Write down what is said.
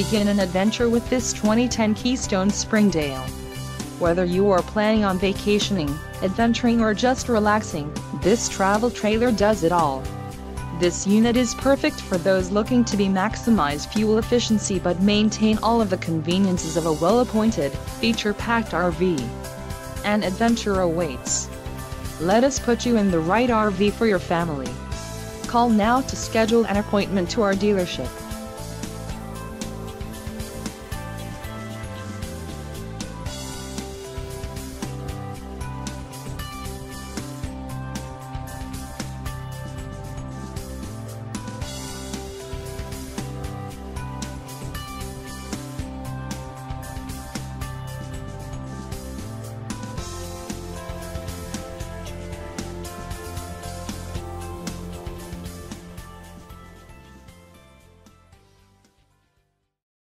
Begin an adventure with this 2010 Keystone Springdale. Whether you are planning on vacationing, adventuring or just relaxing, this travel trailer does it all. This unit is perfect for those looking to be maximize fuel efficiency but maintain all of the conveniences of a well-appointed, feature-packed RV. An adventure awaits. Let us put you in the right RV for your family. Call now to schedule an appointment to our dealership.